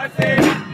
Vai ser.